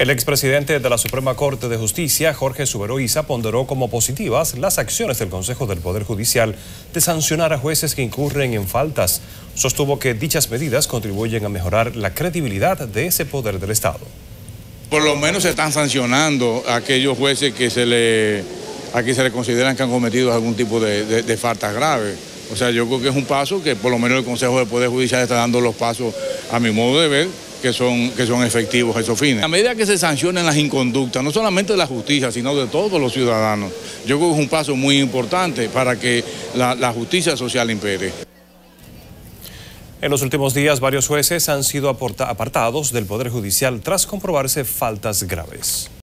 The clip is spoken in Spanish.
El expresidente de la Suprema Corte de Justicia, Jorge Suberoiza, ponderó como positivas las acciones del Consejo del Poder Judicial de sancionar a jueces que incurren en faltas. Sostuvo que dichas medidas contribuyen a mejorar la credibilidad de ese poder del Estado. Por lo menos se están sancionando a aquellos jueces que se le, aquí se le consideran que han cometido algún tipo de, de faltas graves. O sea, yo creo que es un paso que por lo menos el Consejo del Poder Judicial está dando los pasos, a mi modo de ver, que son, que son efectivos esos fines. A medida que se sancionen las inconductas, no solamente de la justicia, sino de todos los ciudadanos, yo creo que es un paso muy importante para que la, la justicia social impere. En los últimos días, varios jueces han sido apartados del Poder Judicial tras comprobarse faltas graves.